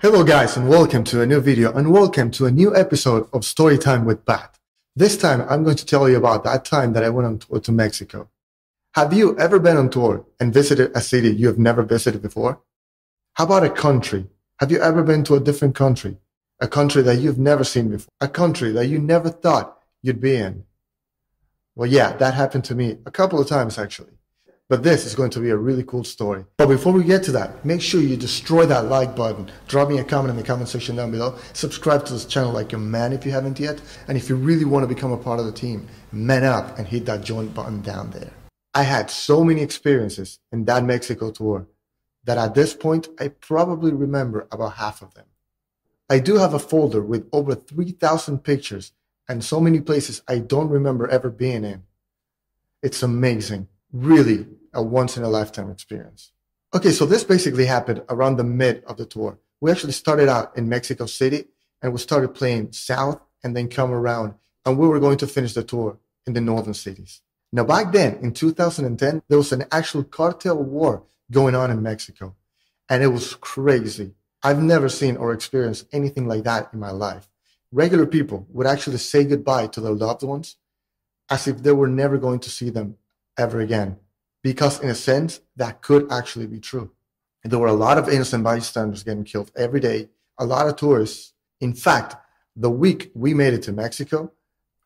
Hello guys and welcome to a new video and welcome to a new episode of Storytime with Pat. This time I'm going to tell you about that time that I went on tour to Mexico. Have you ever been on tour and visited a city you have never visited before? How about a country? Have you ever been to a different country? A country that you've never seen before? A country that you never thought you'd be in? Well, yeah, that happened to me a couple of times actually. But this is going to be a really cool story. But before we get to that, make sure you destroy that like button. Drop me a comment in the comment section down below. Subscribe to this channel like a man if you haven't yet. And if you really want to become a part of the team, man up and hit that join button down there. I had so many experiences in that Mexico tour that at this point, I probably remember about half of them. I do have a folder with over 3,000 pictures and so many places I don't remember ever being in. It's amazing. Really a once in a lifetime experience. Okay, so this basically happened around the mid of the tour. We actually started out in Mexico City and we started playing south and then come around and we were going to finish the tour in the northern cities. Now, back then in 2010, there was an actual cartel war going on in Mexico and it was crazy. I've never seen or experienced anything like that in my life. Regular people would actually say goodbye to their loved ones as if they were never going to see them ever again because in a sense that could actually be true. And there were a lot of innocent bystanders getting killed every day. A lot of tourists. In fact the week we made it to mexico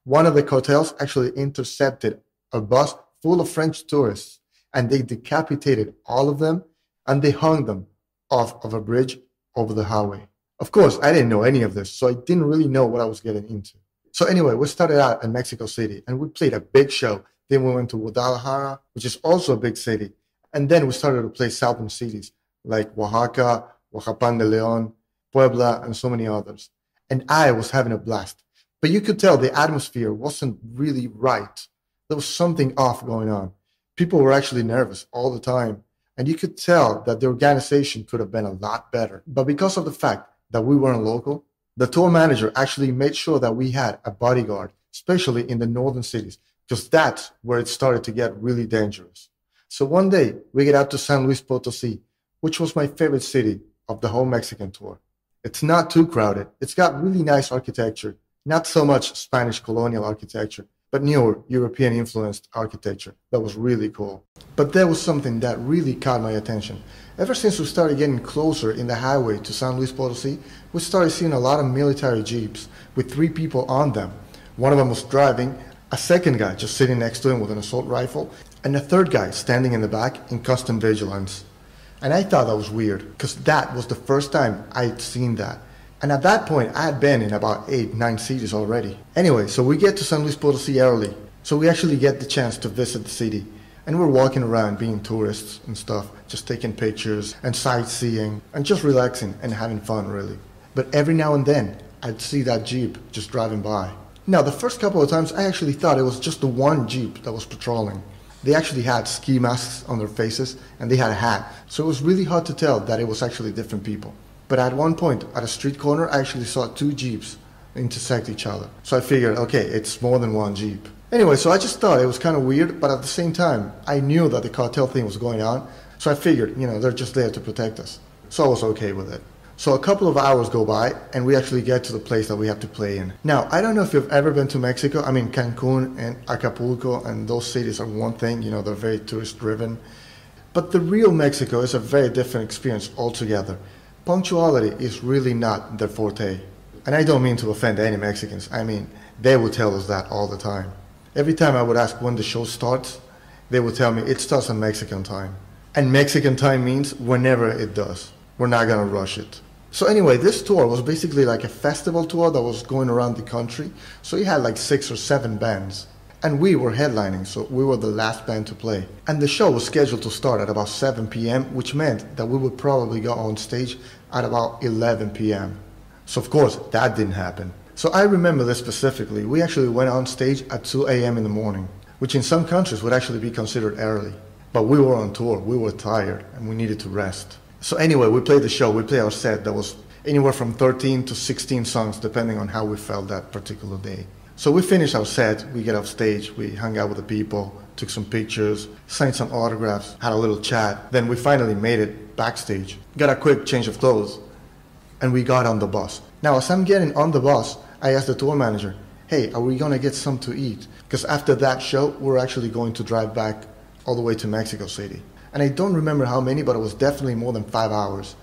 one of the cartels actually intercepted a bus full of french tourists and they decapitated all of them and they hung them off of a bridge over the highway. Of course i didn't know any of this so i didn't really know what i was getting into. So anyway we started out in mexico city and we played a big show then we went to Guadalajara, which is also a big city. And then we started to play southern cities like Oaxaca, Huajuapan de Leon, Puebla, and so many others. And I was having a blast. But you could tell the atmosphere wasn't really right. There was something off going on. People were actually nervous all the time. And you could tell that the organization could have been a lot better. But because of the fact that we weren't local, the tour manager actually made sure that we had a bodyguard, especially in the northern cities, because that's where it started to get really dangerous. So one day we get out to San Luis Potosi, which was my favorite city of the whole Mexican tour. It's not too crowded. It's got really nice architecture, not so much Spanish colonial architecture, but newer European influenced architecture that was really cool. But there was something that really caught my attention. Ever since we started getting closer in the highway to San Luis Potosi, we started seeing a lot of military jeeps with three people on them. One of them was driving, a second guy just sitting next to him with an assault rifle, and a third guy standing in the back in custom vigilance. And I thought that was weird because that was the first time I'd seen that. And at that point, I had been in about eight, nine cities already. Anyway, so we get to San Luis Potosi early. So we actually get the chance to visit the city. And we're walking around being tourists and stuff, just taking pictures and sightseeing and just relaxing and having fun, really. But every now and then, I'd see that Jeep just driving by. Now, the first couple of times, I actually thought it was just the one Jeep that was patrolling. They actually had ski masks on their faces and they had a hat, so it was really hard to tell that it was actually different people. But at one point, at a street corner, I actually saw two Jeeps intersect each other. So I figured, okay, it's more than one Jeep. Anyway, so I just thought it was kind of weird, but at the same time, I knew that the cartel thing was going on, so I figured, you know, they're just there to protect us. So I was okay with it. So a couple of hours go by and we actually get to the place that we have to play in. Now, I don't know if you've ever been to Mexico. I mean, Cancun and Acapulco and those cities are one thing, you know, they're very tourist driven. But the real Mexico is a very different experience altogether. Punctuality is really not their forte. And I don't mean to offend any Mexicans. I mean, they will tell us that all the time. Every time I would ask when the show starts, they would tell me it starts on Mexican time. And Mexican time means whenever it does. We're not going to rush it. So anyway, this tour was basically like a festival tour that was going around the country. So you had like six or seven bands. And we were headlining, so we were the last band to play. And the show was scheduled to start at about 7 p.m., which meant that we would probably go on stage at about 11 p.m. So of course, that didn't happen. So I remember this specifically. We actually went on stage at 2 a.m. in the morning, which in some countries would actually be considered early. But we were on tour, we were tired, and we needed to rest. So anyway, we played the show. We played our set that was anywhere from 13 to 16 songs, depending on how we felt that particular day. So we finished our set. We get off stage. We hung out with the people, took some pictures, signed some autographs, had a little chat. Then we finally made it backstage. Got a quick change of clothes. and we got on the bus. Now, as I'm getting on the bus, I asked the tour manager, hey, are we gonna get some to eat? Because after that show, we're actually going to drive back all the way to Mexico City. And I don't remember how many, but it was definitely more than five hours.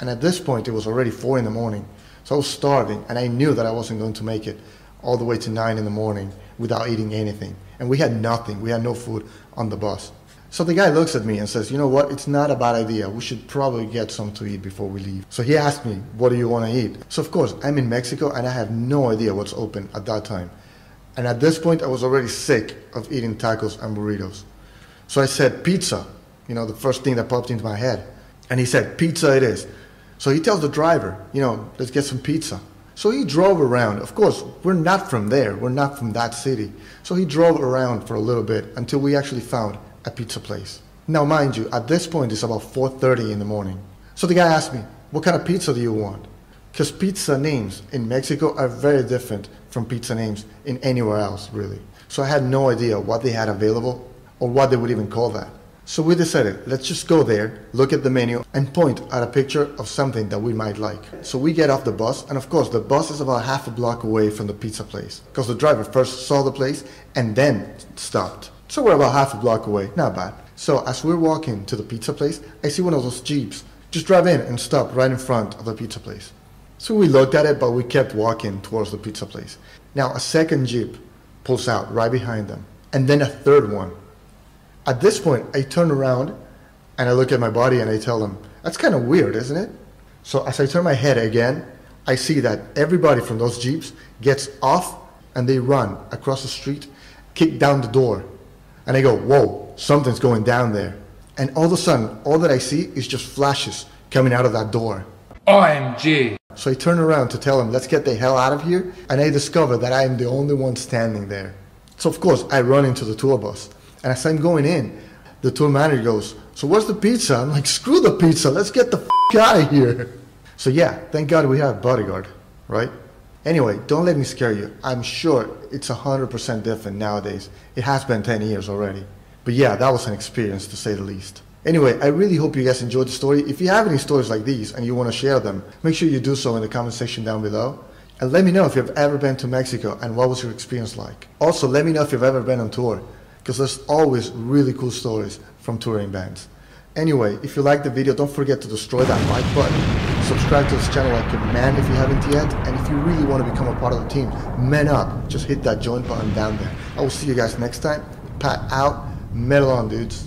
And at this point, it was already four in the morning. So I was starving, and I knew that I wasn't going to make it all the way to nine in the morning without eating anything. And we had nothing, we had no food on the bus. So the guy looks at me and says, You know what? It's not a bad idea. We should probably get some to eat before we leave. So he asked me, What do you want to eat? So, of course, I'm in Mexico and I have no idea what's open at that time. And at this point, I was already sick of eating tacos and burritos. So I said, Pizza, you know, the first thing that popped into my head. And he said, Pizza it is. So he tells the driver, You know, let's get some pizza. So he drove around. Of course, we're not from there. We're not from that city. So he drove around for a little bit until we actually found a pizza place. Now, mind you, at this point it's about 4:30 in the morning. So the guy asked me, "What kind of pizza do you want?" Because pizza names in Mexico are very different from pizza names in anywhere else, really. So I had no idea what they had available or what they would even call that. So we decided, let's just go there, look at the menu, and point at a picture of something that we might like. So we get off the bus, and of course, the bus is about half a block away from the pizza place. Because the driver first saw the place and then stopped. So we're about half a block away, not bad. So as we're walking to the pizza place, I see one of those Jeeps just drive in and stop right in front of the pizza place. So we looked at it, but we kept walking towards the pizza place. Now a second Jeep pulls out right behind them, and then a third one at this point, I turn around and I look at my body and I tell them, that's kind of weird, isn't it? So as I turn my head again, I see that everybody from those Jeeps gets off and they run across the street, kick down the door. And I go, whoa, something's going down there. And all of a sudden, all that I see is just flashes coming out of that door. OMG. So I turn around to tell them, let's get the hell out of here. And I discover that I am the only one standing there. So of course, I run into the tour bus. And as I'm going in, the tour manager goes, So where's the pizza? I'm like, Screw the pizza. Let's get the f- out of here. So yeah, thank God we have bodyguard, right? Anyway, don't let me scare you. I'm sure it's 100% different nowadays. It has been 10 years already. But yeah, that was an experience to say the least. Anyway, I really hope you guys enjoyed the story. If you have any stories like these and you want to share them, make sure you do so in the comment section down below. And let me know if you've ever been to Mexico and what was your experience like. Also, let me know if you've ever been on tour because there's always really cool stories from touring bands. Anyway, if you liked the video, don't forget to destroy that like button. Subscribe to this channel like a man if you haven't yet. And if you really want to become a part of the team, man up. Just hit that join button down there. I will see you guys next time. Pat out. Metal on, dudes.